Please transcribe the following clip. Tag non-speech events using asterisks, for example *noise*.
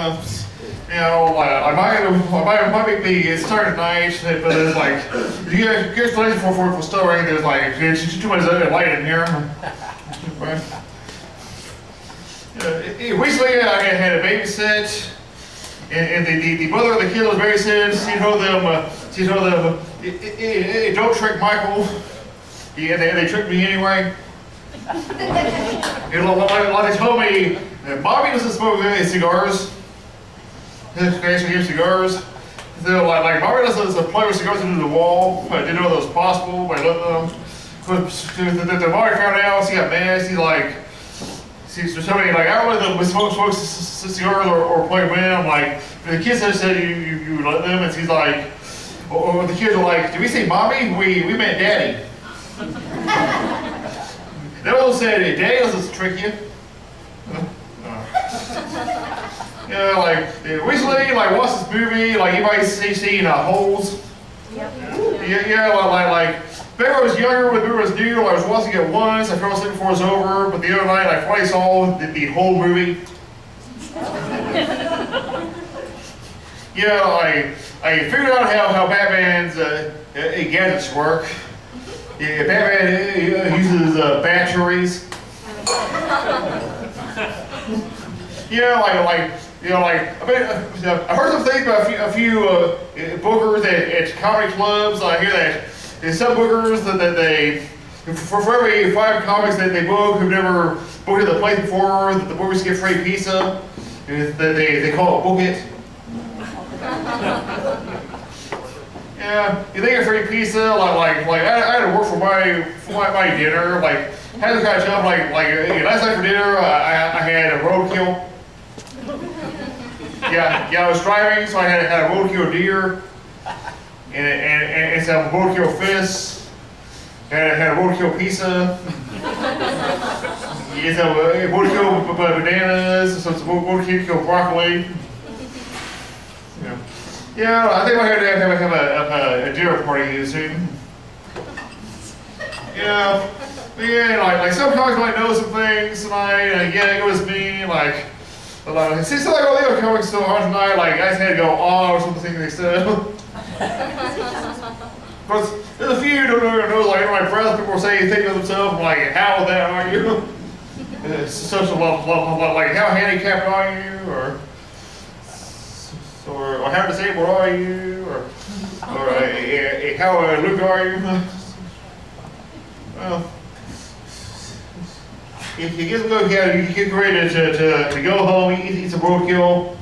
Uh, you know, like, I might, I might, I might be, it's starting tonight, but it's like, you get, get the for, for, for story, there's like, too much light in here. *laughs* Right. Uh, recently, I had a babysit, and, and the, the, the mother of the kid was babysitting. She told them, uh, she told them, hey, hey, don't trick Michael. Yeah, they, they tricked me anyway. *laughs* and like, like they told me, uh, Bobby doesn't smoke any cigars. His give cigars. So like, like Bobby doesn't play with cigars into the wall. I didn't know that was possible by letting them. But the, the, the Bobby found out, he got mad. He like, he's somebody like, I don't let them smoke, smoke cigars or, or play with them. Like, the kids have said you, you, you let them, and he's like, or, or the kids are like, did we say mommy? We, we meant daddy. *laughs* they all said, daddy doesn't trick you. You know, like recently, like watched this movie, like anybody see seen uh, Holes? Yep. Yeah, yeah, like like Back I was younger, when the movie was new, I was watching it once, I fell asleep before it was over, but the other night I finally saw the, the whole movie. *laughs* yeah, I, I figured out how, how Batman's uh, uh, gadgets work. Yeah, Batman uh, uses uh, batteries. *laughs* yeah, like, like you know, like, I mean, uh, I heard some things about a few, a few uh, bookers at, at comedy clubs. I hear that there's some bookers that, that they, for, for every five comics that they book who've never booked at the place before, that the bookers get free pizza. That they, they call it book it. *laughs* yeah, you think of free pizza, like, like, like I, I had to work for my, for my, my dinner, like, had to kind of job, like, like, last night for dinner, I, I had a roadkill yeah, yeah, I was driving, so I had, had a roadkill deer, and, and, and it's a roadkill fish, had, had a roadkill pizza, it's a, roadkill uh, bananas, so it's a roadkill broccoli. Yeah. yeah, I think we're going to have, have a, a, a dinner party soon. Yeah, yeah, like, like some comics might know some things tonight, and yeah, it was me, like, like, see, so like all the other comics so hard tonight, like I had to go oh or something said. *laughs* of course, there's a few who don't know, like in my press, people say think of themselves, like, how that are you? *laughs* it's such a lot, lot, lot, like how handicapped are you, or or, or how disabled are you, or or uh, how uh, Luke are you? *laughs* well if you get look at it, you get ready to, to, to go home, you eat, eat some roadkill.